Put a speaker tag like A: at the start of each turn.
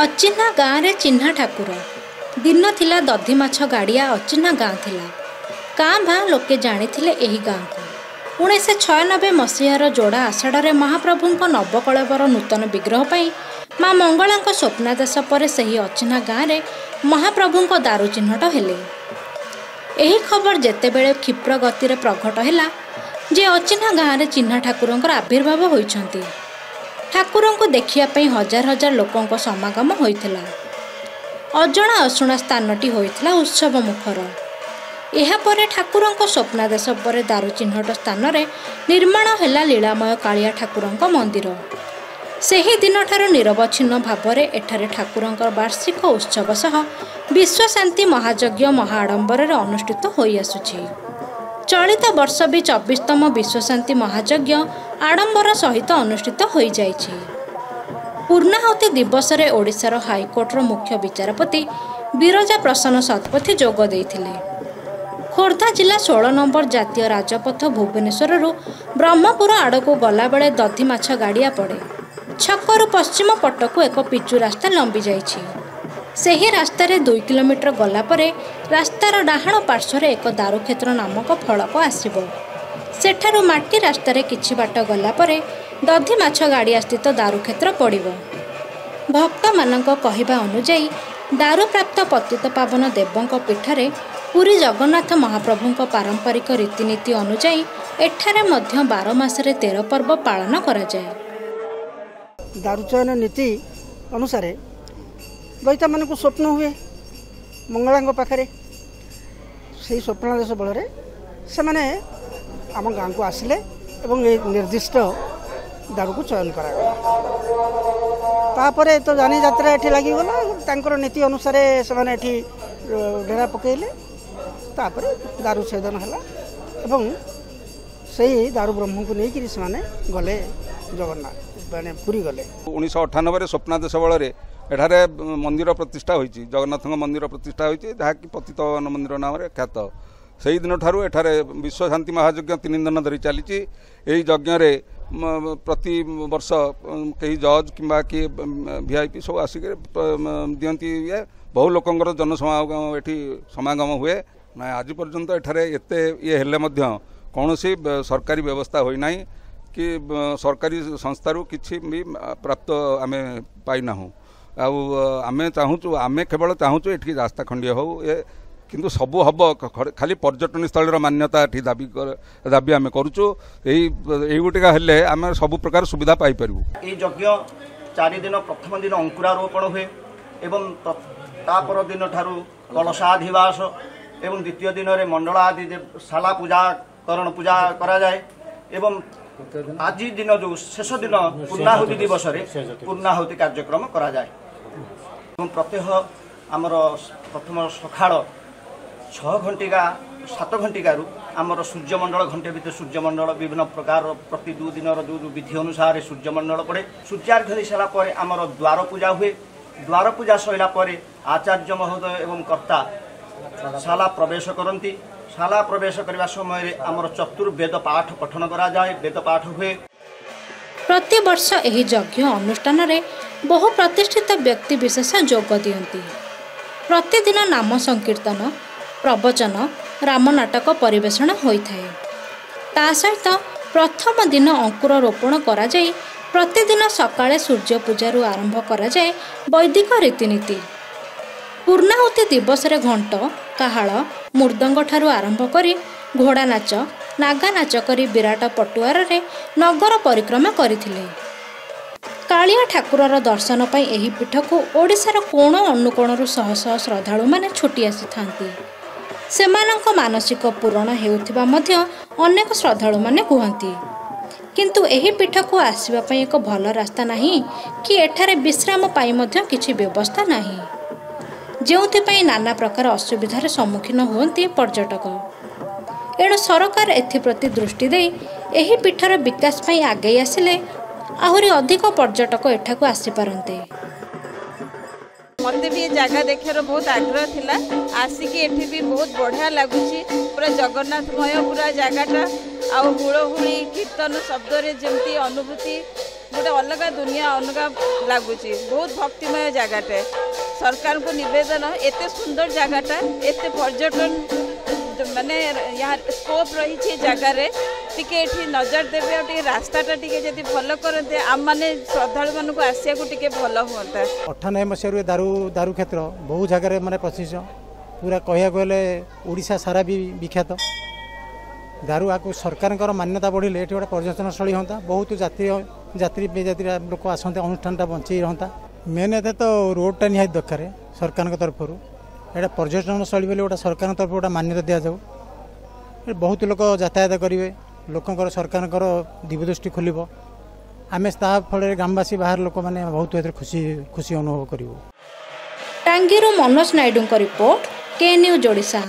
A: ଅଚିହ୍ନା ଗାଁରେ ଚିହ୍ନା ଠାକୁର। ଦିନ ଥିଲା ଦଧିମାଛ ଗାଡ଼ିଆ ଅଚିହ୍ନା ଗାଁ ଥିଲା। କାଁ ଭାଁ ଲୋକେ ଜାଣିଥିଲେ ଏହି ଗାଁକୁ। ଉଣେଇଶହ ଛୟାନବେ ମସିହାର ଯୋଡ଼ା ଆଷାଢ଼ରେ ମହାପ୍ରଭୁଙ୍କ ନବକଳେବର ନୂତନ ବିଗ୍ରହ ପାଇଁ ମା ମଙ୍ଗଳାଙ୍କ ସ୍ୱପ୍ନାଦେଶ ପରେ ସେହି ଅଚିହ୍ନା ଗାଁରେ ମହାପ୍ରଭୁଙ୍କ ଦାରୁ ଚିହ୍ନଟ ହେଲେ। ଏହି ଖବର ଯେତେବେଳେ କ୍ଷିପ୍ର ଗତିରେ ପ୍ରଘଟ ହେଲା ଯେ ଅଚିହ୍ନା ଗାଁରେ ଚିହ୍ନା ଠାକୁରଙ୍କର ଆବିର୍ଭାବ ହୋଇଛନ୍ତି ଠାକୁରଙ୍କୁ ଦେଖିବା ପାଇଁ ହଜାର ହଜାର ଲୋକଙ୍କ ସମାଗମ ହୋଇଥିଲା। ଅଜଣା ଅଶୁଣା ସ୍ଥାନଟି ହୋଇଥିଲା ଉତ୍ସବ ମୁଖର। ଏହାପରେ ଠାକୁରଙ୍କ ସ୍ୱପ୍ନାଦେଶ ପରେ ଦାରୁ ଚିହ୍ନଟ ସ୍ଥାନରେ ନିର୍ମାଣ ହେଲା ଲୀଳାମୟ କାଳିଆ ଠାକୁରଙ୍କ ମନ୍ଦିର। ସେହି ଦିନଠାରୁ ନିରବଚ୍ଛିନ୍ନ ଭାବରେ ଏଠାରେ ଠାକୁରଙ୍କର ବାର୍ଷିକ ଉତ୍ସବ ସହ ବିଶ୍ୱଶାନ୍ତି ମହାଯଜ୍ଞ ମହା ଆଡ଼ମ୍ବରରେ ଅନୁଷ୍ଠିତ ହୋଇଆସୁଛି। ଚଳିତ ବର୍ଷ ବି ଚବିଶତମ ବିଶ୍ୱଶାନ୍ତି ମହାଯଜ୍ଞ ଆଡ଼ମ୍ବର ସହିତ ଅନୁଷ୍ଠିତ ହୋଇଯାଇଛି। ପୂର୍ଣ୍ଣାହୁତି ଦିବସରେ ଓଡ଼ିଶାର ହାଇକୋର୍ଟର ମୁଖ୍ୟ ବିଚାରପତି ବିରଜା ପ୍ରସନ୍ନ ଶତପଥୀ ଯୋଗ ଦେଇଥିଲେ। ଖୋର୍ଦ୍ଧା ଜିଲ୍ଲା ଷୋହଳ ନମ୍ବର ଜାତୀୟ ରାଜପଥ ଭୁବନେଶ୍ୱରରୁ ବ୍ରହ୍ମପୁର ଆଡ଼କୁ ଗଲାବେଳେ ଦଧିମାଛ ଗାଡ଼ିଆ ପଡ଼େ। ଛକରୁ ପଶ୍ଚିମ ପଟକୁ ଏକ ପିଚୁ ରାସ୍ତା ଲମ୍ବି ଯାଇଛି ସେହି ରାସ୍ତାରେ ଦୁଇ କିଲୋମିଟର ଗଲା ପରେ ରାସ୍ତାର ଡାହାଣ ପାର୍ଶ୍ୱରେ ଏକ ଦାରୁକ୍ଷେତ୍ର ନାମକ ଫଳକ ଆସିବ। ସେଠାରୁ ମାଟି ରାସ୍ତାରେ କିଛି ବାଟ ଗଲା ପରେ ଦଧିମାଛ ଗାଡ଼ିଆ ସ୍ଥିତ ଦାରୁକ୍ଷେତ୍ର ପଡ଼ିବ। ଭକ୍ତମାନଙ୍କ କହିବା ଅନୁଯାୟୀ ଦାରୁପ୍ରାପ୍ତ ପତିତ ପାବନ ଦେବଙ୍କ ପୀଠରେ ପୁରୀ ଜଗନ୍ନାଥ ମହାପ୍ରଭୁଙ୍କ ପାରମ୍ପରିକ ରୀତିନୀତି ଅନୁଯାୟୀ ଏଠାରେ ମଧ୍ୟ ବାର ମାସରେ ତେର ପର୍ବ ପାଳନ କରାଯାଏ।
B: ଦାରୁଚୟନ ନୀତି ଅନୁସାରେ ଦଇତାମାନଙ୍କୁ ସ୍ୱପ୍ନ ହୁଏ ମଙ୍ଗଳାଙ୍କ ପାଖରେ। ସେହି ସ୍ୱପ୍ନାଦେଶ ବଳରେ ସେମାନେ ଆମ ଗାଁକୁ ଆସିଲେ ଏବଂ ଏ ନିର୍ଦ୍ଦିଷ୍ଟ ଦାରୁକୁ ଚୟନ କରାଗଲା। ତାପରେ ତ ଯାନି ଯାତ୍ରା ଏଠି ଲାଗିଗଲା ତାଙ୍କର ନୀତି ଅନୁସାରେ ସେମାନେ ଏଠି ଡେରା ପକାଇଲେ। ତାପରେ ଦାରୁ ଛେଦନ ହେଲା ଏବଂ ସେଇ ଦାରୁ ବ୍ରହ୍ମଙ୍କୁ ନେଇକିରି ସେମାନେ ଗଲେ ଜଗନ୍ନାଥ ମାନେ ପୁରୀ ଗଲେ।
C: ଉଣେଇଶହ ଅଠାନବେରେ ସ୍ୱପ୍ନାଦେଶ ବଳରେ ଏଠାରେ ମନ୍ଦିର ପ୍ରତିଷ୍ଠା ହୋଇଛି ଜଗନ୍ନାଥଙ୍କ ମନ୍ଦିର ପ୍ରତିଷ୍ଠା ହୋଇଛି ଯାହାକି ପତିତପାବନ ମନ୍ଦିର ନାମରେ ଖ୍ୟାତ। ସେହି ଦିନଠାରୁ ଏଠାରେ ବିଶ୍ୱଶାନ୍ତି ମହାଯଜ୍ଞ ତିନି ଦିନ ଧରି ଚାଲିଛି। ଏହି ଯଜ୍ଞରେ ପ୍ରତି ବର୍ଷ କେହି ଜଜ୍ କିମ୍ବା କିଏ ଭି ଆଇ ପି ସବୁ ଆସିକି ଦିଅନ୍ତି ଇଏ। ବହୁ ଲୋକଙ୍କର ଜନସମାଗମ ଏଠି ସମାଗମ ହୁଏ। ନାଇଁ ଆଜି ପର୍ଯ୍ୟନ୍ତ ଏଠାରେ ଏତେ ଇଏ ହେଲେ ମଧ୍ୟ କୌଣସି ସରକାରୀ ବ୍ୟବସ୍ଥା ହୋଇନାହିଁ କି ସରକାରୀ ସଂସ୍ଥାରୁ କିଛି ବି ପ୍ରାପ୍ତ ଆମେ ପାଇନାହୁଁ। ଆଉ ଆମେ ଚାହୁଁଛୁ ଆମେ କେବଳ ଚାହୁଁଛୁ ଏଠି ରାସ୍ତା ଖଣ୍ଡିଏ ହେଉ ଏ କିନ୍ତୁ ସବୁ ହେବ ଖାଲି ପର୍ଯ୍ୟଟନ ସ୍ଥଳୀର ମାନ୍ୟତା ଏଠି ଦାବି ଦାବି ଆମେ କରୁଛୁ ଏଇ ଏଇଗୋଟିକା ହେଲେ ଆମେ ସବୁ ପ୍ରକାର ସୁବିଧା ପାଇପାରିବୁ।
D: ଏହି ଯଜ୍ଞ ଚାରି ଦିନ ପ୍ରଥମ ଦିନ ଅଙ୍କୁରାରୋପଣ ହୁଏ ଏବଂ ତା ପର ଦିନ ଠାରୁ କଳସାଧିବାସ ଏବଂ ଦ୍ୱିତୀୟ ଦିନରେ ମଣ୍ଡଳ ଆଦି ଶାଲା ପୂଜାକରଣ ପୂଜା କରାଯାଏ ଏବଂ ଆଜି ଦିନ ଯେଉଁ ଶେଷ ଦିନ ପୂର୍ଣ୍ଣାହୁତି ଦିବସରେ ପୂର୍ଣ୍ଣାହୁତି କାର୍ଯ୍ୟକ୍ରମ କରାଯାଏ। ଏବଂ ପ୍ରତ୍ୟହ ଆମର ପ୍ରଥମ ସକାଳ ଛଅ ଘଣ୍ଟିକା ସାତ ଘଣ୍ଟିକାରୁ ଆମର ସୂର୍ଯ୍ୟମଣ୍ଡଳ ଘଣ୍ଟେ ଭିତରେ ସୂର୍ଯ୍ୟମଣ୍ଡଳ ବିଭିନ୍ନ ପ୍ରକାର ପ୍ରତି ଦୁଇ ଦିନର ଯେଉଁ ଯେଉଁ ବିଧି ଅନୁସାରେ ସୂର୍ଯ୍ୟମଣ୍ଡଳ ପଡ଼େ ସୂର୍ଯ୍ୟାର୍ଘ୍ୟ ଦେଇସାରିଲା ପରେ ଆମର ଦ୍ୱାର ପୂଜା ହୁଏ। ଦ୍ୱାର ପୂଜା ସରିଲା ପରେ ଆଚାର୍ଯ୍ୟ ମହୋଦୟ ଏବଂ କର୍ତ୍ତା ଶାଲା ପ୍ରବେଶ କରନ୍ତି। ଶାଲା ପ୍ରବେଶ କରିବା ସମୟରେ ଆମର ଚତୁର୍ବେଦ ପାଠ ପଠନ କରାଯାଏ ବେଦ ପାଠ ହୁଏ।
A: ପ୍ରତିବର୍ଷ ଏହି ଯଜ୍ଞ ଅନୁଷ୍ଠାନରେ ବହୁ ପ୍ରତିଷ୍ଠିତ ବ୍ୟକ୍ତିବିଶେଷ ଯୋଗ ଦିଅନ୍ତି। ପ୍ରତିଦିନ ନାମ ସଂକୀର୍ତ୍ତନ ପ୍ରବଚନ ରାମନାଟକ ପରିବେଷଣ ହୋଇଥାଏ। ତା ସହିତ ପ୍ରଥମ ଦିନ ଅଙ୍କୁର ରୋପଣ କରାଯାଇ ପ୍ରତିଦିନ ସକାଳେ ସୂର୍ଯ୍ୟ ପୂଜାରୁ ଆରମ୍ଭ କରାଯାଏ ବୈଦିକ ରୀତିନୀତି। ପୂର୍ଣ୍ଣାହୁତି ଦିବସରେ ଘଣ୍ଟ କାହାଳ ମୃଦଙ୍ଗଠାରୁ ଆରମ୍ଭ କରି ଘୋଡ଼ା ନାଚ ନାଗା ନାଚ କରି ବିରାଟ ପଟୁଆରରେ ନଗର ପରିକ୍ରମା କରିଥିଲେ। କାଳିଆ ଠାକୁରର ଦର୍ଶନ ପାଇଁ ଏହି ପୀଠକୁ ଓଡ଼ିଶାର କୋଣ ଅନୁକୋଣରୁ ଶହ ଶହ ଶ୍ରଦ୍ଧାଳୁମାନେ ଛୁଟି ଆସିଥାନ୍ତି। ସେମାନଙ୍କ ମାନସିକ ପୂରଣ ହେଉଥିବା ମଧ୍ୟ ଅନେକ ଶ୍ରଦ୍ଧାଳୁମାନେ କୁହନ୍ତି। କିନ୍ତୁ ଏହି ପୀଠକୁ ଆସିବା ପାଇଁ ଏକ ଭଲ ରାସ୍ତା ନାହିଁ କି ଏଠାରେ ବିଶ୍ରାମ ପାଇଁ ମଧ୍ୟ କିଛି ବ୍ୟବସ୍ଥା ନାହିଁ। ଯେଉଁଥିପାଇଁ ନାନା ପ୍ରକାର ଅସୁବିଧାର ସମ୍ମୁଖୀନ ହୁଅନ୍ତି ପର୍ଯ୍ୟଟକ। ଏଣୁ ସରକାର ଏଥିପ୍ରତି ଦୃଷ୍ଟି ଦେଇ ଏହି ପୀଠର ବିକାଶ ପାଇଁ ଆଗେଇ ଆସିଲେ ଆହୁରି ଅଧିକ ପର୍ଯ୍ୟଟକ ଏଠାକୁ ଆସିପାରନ୍ତେ।
E: ମୋତେ ବି ଏ ଜାଗା ଦେଖିବାର ବହୁତ ଆଗ୍ରହ ଥିଲା। ଆସିକି ଏଠି ବି ବହୁତ ବଢ଼ିଆ ଲାଗୁଛି। ପୁରା ଜଗନ୍ନାଥମୟ ପୁରା ଜାଗାଟା। ଆଉ ହୁଳହୁଳି କୀର୍ତ୍ତନ ଶବ୍ଦରେ ଯେମିତି ଅନୁଭୂତି ଗୋଟେ ଅଲଗା ଦୁନିଆ ଅଲଗା ଲାଗୁଛି। ବହୁତ ଭକ୍ତିମୟ ଜାଗାଟେ। ସରକାରଙ୍କୁ ନିବେଦନ ଏତେ ସୁନ୍ଦର ଜାଗାଟା ଏତେ ପର୍ଯ୍ୟଟନ ମାନେ ସ୍କୋପ୍ ରହିଛି ଏ ଜାଗାରେ। ଟିକେ ଏଠି ନଜର ଦେବେ ଆଉ ଟିକେ ରାସ୍ତାଟା ଟିକେ ଯଦି ଭଲ କରନ୍ତେ ଆମମାନେ ଶ୍ରଦ୍ଧାଳୁମାନଙ୍କୁ ଆସିବାକୁ ଟିକେ ଭଲ ହୁଅନ୍ତା।
F: ଅଠାନବେ ମସିହାରୁ ଏ ଦାରୁ ଦାରୁ କ୍ଷେତ୍ର ବହୁ ଜାଗାରେ ମାନେ ପ୍ରସିଦ୍ଧ। ପୁରା କହିବାକୁ ଗଲେ ଓଡ଼ିଶା ସାରା ବି ବିଖ୍ୟାତ। ଦାରୁ ଆକୁ ସରକାରଙ୍କର ମାନ୍ୟତା ବଢ଼ିଲେ ଏଠି ଗୋଟେ ପର୍ଯ୍ୟଟନସ୍ଥଳୀ ହୁଅନ୍ତା। ବହୁତ ଯାତ୍ରୀ ଯାତ୍ରୀ ବେଯାତ୍ରୀ ଲୋକ ଆସନ୍ତେ ଅନୁଷ୍ଠାନଟା ବଞ୍ଚେଇ ରହନ୍ତା। ମେନ୍ ଏତେ ତ ରୋଡ଼ଟା ନିହାତି ଦରକାର ସରକାରଙ୍କ ତରଫରୁ। ଏଇଟା ପର୍ଯ୍ୟଟନସ୍ଥଳୀ ବୋଲି ଗୋଟେ ସରକାରଙ୍କ ତରଫରୁ ଗୋଟେ ମାନ୍ୟତା ଦିଆଯାଉ। ଏଠି ବହୁତ ଲୋକ ଯାତାୟାତ କରିବେ। ଲୋକଙ୍କର ସରକାରଙ୍କର ଦିବଦୃଷ୍ଟି ଖୋଲିବ। ଆମେ ତା ଫଳରେ ଗ୍ରାମବାସୀ ବାହାର ଲୋକମାନେ ବହୁତ ଏଥିରେ ଖୁସି ଖୁସି ଅନୁଭବ କରିବୁ।
A: ଟାଙ୍ଗିରୁ ମନୋଜ ନାଇଡୁଙ୍କ ରିପୋର୍ଟ କେ ନ୍ୟୁଜ୍ ଓଡ଼ିଶା।